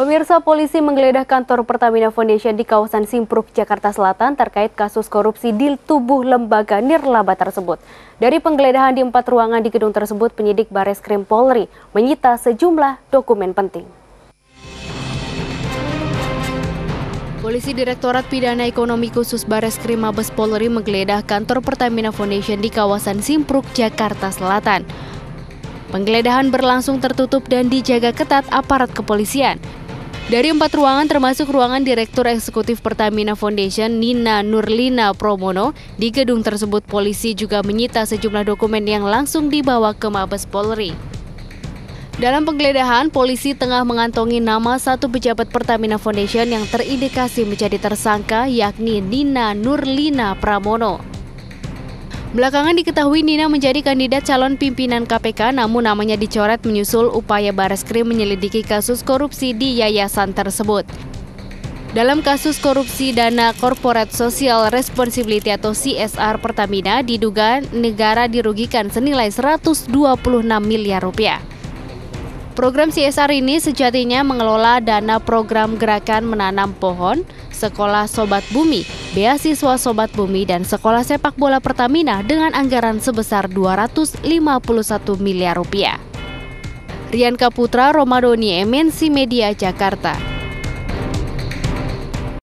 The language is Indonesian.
Pemirsa polisi menggeledah kantor Pertamina Foundation di kawasan Simpruk, Jakarta Selatan terkait kasus korupsi di tubuh lembaga nirlaba tersebut. Dari penggeledahan di empat ruangan di gedung tersebut, penyidik Bares Krim Polri menyita sejumlah dokumen penting. Polisi Direktorat Pidana Ekonomi Khusus Bares Krim Mabes Polri menggeledah kantor Pertamina Foundation di kawasan Simpruk, Jakarta Selatan. Penggeledahan berlangsung tertutup dan dijaga ketat aparat kepolisian. Dari empat ruangan termasuk ruangan Direktur Eksekutif Pertamina Foundation Nina Nurlina Promono, di gedung tersebut polisi juga menyita sejumlah dokumen yang langsung dibawa ke Mabes Polri. Dalam penggeledahan, polisi tengah mengantongi nama satu pejabat Pertamina Foundation yang terindikasi menjadi tersangka yakni Nina Nurlina Pramono. Belakangan diketahui Nina menjadi kandidat calon pimpinan KPK namun namanya dicoret menyusul upaya Bareskrim menyelidiki kasus korupsi di yayasan tersebut. Dalam kasus korupsi dana Corporate Social Responsibility atau CSR Pertamina diduga negara dirugikan senilai 126 miliar rupiah. Program CSR ini sejatinya mengelola dana program gerakan menanam pohon, sekolah Sobat Bumi, beasiswa Sobat Bumi, dan sekolah sepak bola Pertamina dengan anggaran sebesar 251 miliar rupiah. Rian Kaputra, Romadoni, MNC Media, Jakarta.